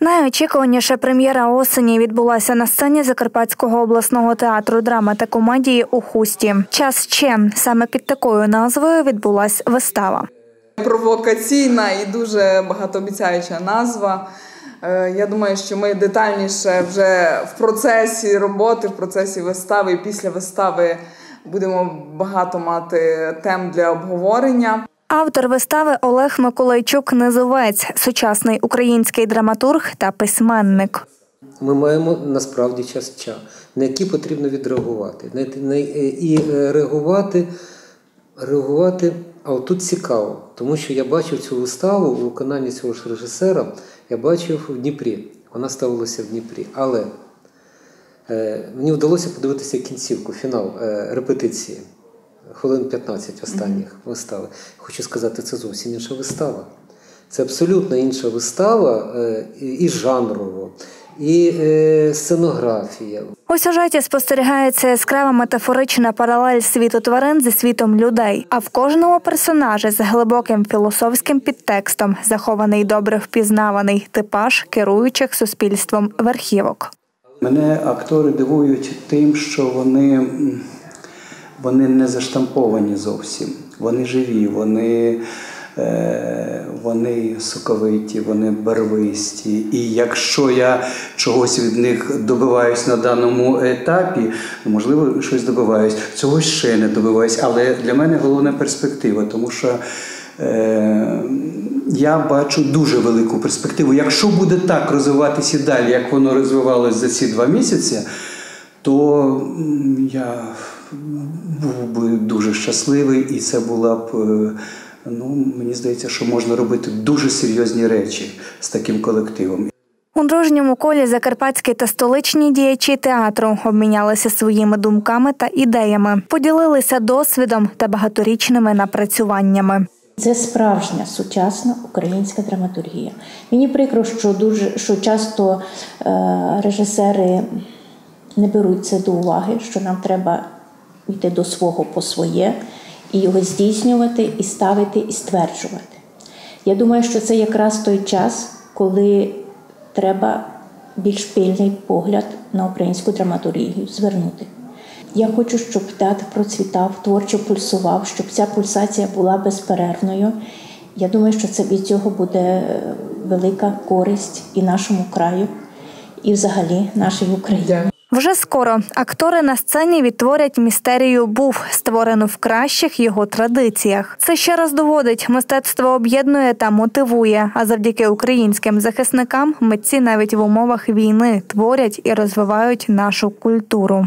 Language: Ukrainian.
Найочікуваніша прем'єра осені відбулася на сцені Закарпатського обласного театру драми та комедії у Хусті. Час ще саме під такою назвою відбулася вистава. Провокаційна і дуже багатообіцяюча назва. Е, Я думаю, що ми детальніше вже в процесі роботи, в процесі вистави і після вистави будемо багато мати тем для обговорення. Автор вистави Олег Миколайчук Низовець, сучасний український драматург та письменник. Ми маємо насправді час на який потрібно відреагувати. На- І е, реагувати, реагувати, а тут цікаво, тому що я бачив цю виставу у виконанні цього ж режисера, я бачив в Дніпрі. Вона ставилася в Дніпрі. Але е, мені вдалося подивитися кінцівку, фінал е, репетиції. Хвилин 15 останніх вистави. Хочу сказати, це зовсім інша вистава. Це абсолютно інша вистава е, і і жанрово, і е, сценографія. У сюжеті спостерігається яскрава метафорична паралель світу тварин зі світом людей. А в кожному персонажі з глибоким філософським підтекстом захований добре впізнаваний типаж керуючих суспільством верхівок. Мене актори дивують тим, що вони, вони не заштамповані зовсім. Вони живі, вони, е, вони соковиті, вони барвисті. І якщо я чогось від них добиваюсь на даному етапі, ну, можливо, щось добиваюсь, цього ще не добиваюсь. Але для мене головна перспектива, тому що. Е, я бачу дуже велику перспективу. Якщо буде так розвиватися далі, як воно розвивалося за ці два місяці, то я був би дуже щасливий, і це була б, е, ну, мені здається, що можна робити дуже серйозні речі з таким колективом. У дружньому колі закарпатські та столичні діячі театру обмінялися своїми думками та ідеями, поділилися досвідом та багаторічними напрацюваннями. Це справжня сучасна українська драматургія. Мені прикро, що дуже що часто е, режисери не беруть це до уваги, що нам треба йти до свого по своє і його здійснювати, і ставити, і стверджувати. Я думаю, що це якраз той час, коли треба більш пильний погляд на українську драматургію звернути. Я хочу, щоб театр процвітав, творчо пульсував, щоб ця пульсація була безперервною. Я думаю, що це від цього буде велика користь і нашому краю, і взагалі нашій Україні. Вже скоро актори на сцені відтворять містерію був створену в кращих його традиціях. Це ще раз доводить, мистецтво об'єднує та мотивує. А завдяки українським захисникам митці навіть в умовах війни творять і розвивають нашу культуру.